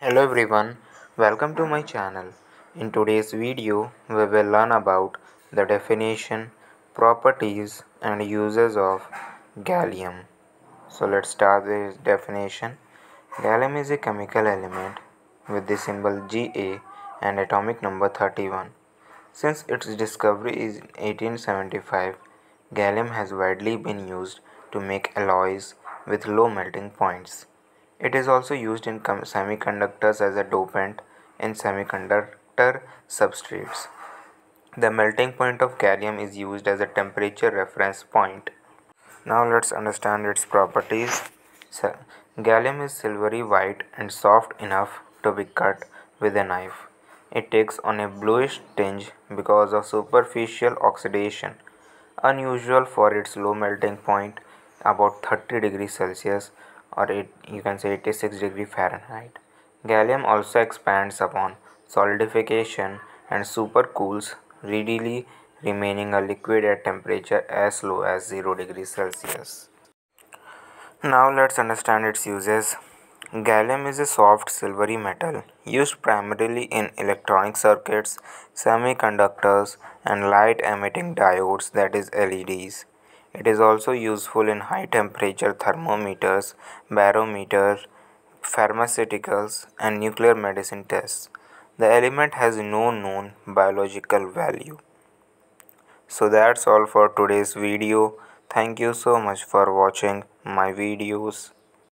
Hello everyone, welcome to my channel. In today's video, we will learn about the definition, properties and uses of gallium. So let's start the definition. Gallium is a chemical element with the symbol Ga and atomic number 31. Since its discovery in 1875, gallium has widely been used to make alloys with low melting points. It is also used in semiconductors as a dopant in semiconductor substrates. The melting point of gallium is used as a temperature reference point. Now let's understand its properties. So, gallium is silvery white and soft enough to be cut with a knife. It takes on a bluish tinge because of superficial oxidation, unusual for its low melting point about 30 degrees Celsius or it, you can say 86 degree Fahrenheit. Gallium also expands upon solidification and supercools readily remaining a liquid at temperature as low as 0 degrees Celsius. Now let's understand its uses. Gallium is a soft silvery metal used primarily in electronic circuits, semiconductors and light emitting diodes that is LEDs. It is also useful in high temperature thermometers, barometers, pharmaceuticals, and nuclear medicine tests. The element has no known biological value. So that's all for today's video. Thank you so much for watching my videos.